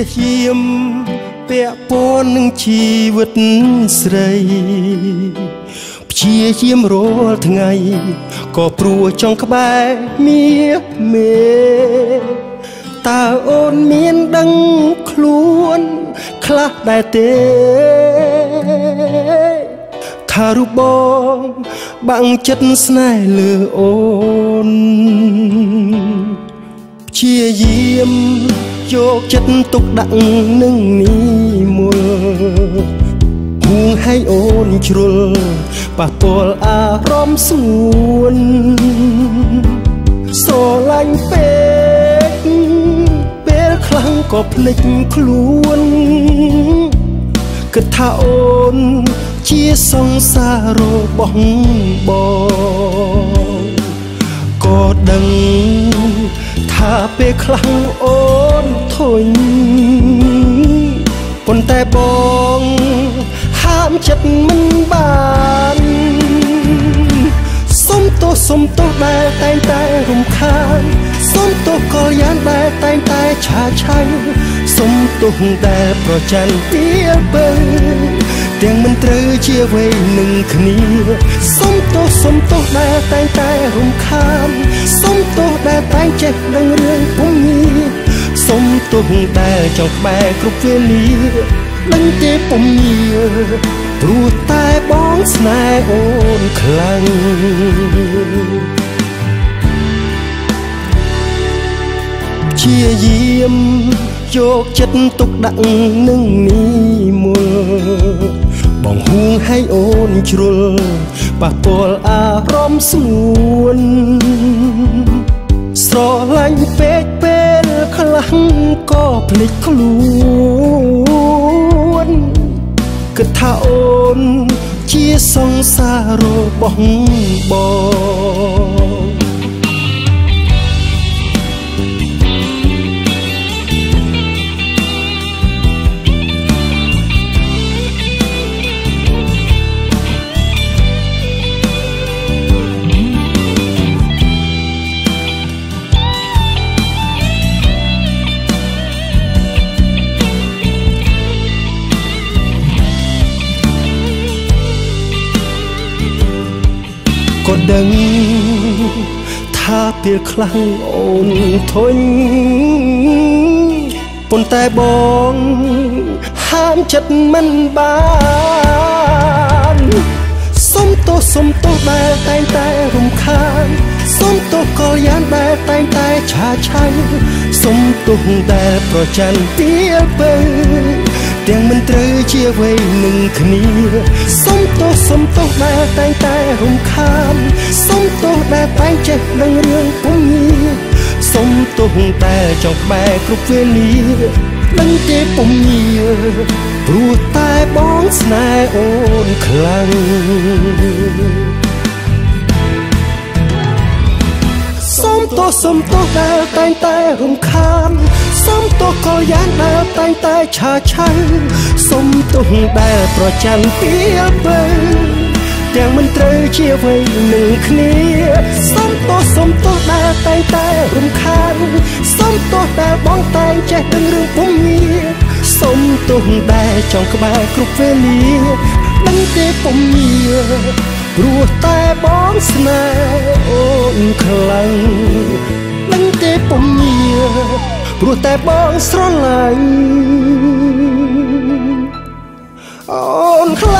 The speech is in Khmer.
ជាយាមពាក់ព័ន្ធនឹងជីវិតស្រីព្យាយាមរាល់ថ្ងៃក៏ព្រោះចង់ក្បែរមាមេតើអូនមានដឹងខ្លួនខ្លះដែរទេថារូបបងបាំងចិត្តស្នេហ៍លើអូនព្យាយាម យកចិត្តទុកដាក់នឹងនេះមុលហួងឲ្យអូនជ្រុលប៉ះពាល់អារម្មណ៍ស្ងួនស្រឡាញ់ពេកពេលខ្លាំងក៏ភ្លេចខ្លួនគិតថាអូនជាសង្សាររបស់បងក៏ដឹងថា ពេលខ្លាំងអូនធុញប៉ុន្តែបងហាមចិត្តមិនបានសុំទោសសុំទោសដែលតែងតែរំខានសុំទោសកលយ៉ាងដែលតែងតែឆាឆៃសុំទោសដែលប្រច័នពីបើ ទាំងមិនត្រូវជាវ័យនឹងគ្នាសុំទោសសុំទោសដែលតែងតែរំខានសុំទោសដែលតែងចេះដឹងរឿងពុំងាសុំទោសដែលចង់ក្បែរគ្រប់វេលាដឹងទេពុំងាព្រោះតែបងស្នេហ៍អូនខ្លាំងជាយាមយកចិត្តទុកដាក់នឹងនេះមុល បងហួងឲ្យអូនជ្រុលប៉ះពាល់អារម្មណ៍ស្ងួន ស្រឡាញ់ពេកពេលខ្លាំងក៏ភ្លេចខ្លួនគិតថាអូនជាសង្សាររបស់បង ក៏ដឹង ថាពេលខ្លាំងអូនធុញប៉ុន្តែបងហាមចិត្តមិនបានសុំទោសសុំទោសដែលតែងតែរំខានសុំទោសកលយ៉ាងដែលតែងតែឆាឆៃសុំទោសដែលប្រច័នពីបើ ទាំងមិនត្រូវជាវ័យនឹងគ្នាសុំទោសសុំទោសដែលតែងតែរំខានសុំទោសដែលតែងចេះដឹងរឿងពុំងាសុំទោសដែលចង់ក្បែរគ្រប់វេលាដឹងទេពុំងាព្រោះតែបងស្នេហ៍អូនខ្លាំងសុំទោសសុំទោសដែលតែងតែរំខានសុំទោសក៏ យ៉ាងដែលតែងតែឆាឆាំសុំទោសដែលប្រច័នពីបើទាំងមិនត្រូវជាវ័យនឹងគ្នាសុំទោសសុំទោសដែលតែងតែរំខានសុំទោសដែលបងតែងចេះដឹងរឿងពុំងាសុំទោសដែលចង់ក្បែរគ្រប់វេលាដឹងទេពុំងាព្រោះតែបងស្នេហ៍អូនខ្លាំងដឹងទេពុំងា ព្រោះតែបងស្រឡាញ់អូនខ្លា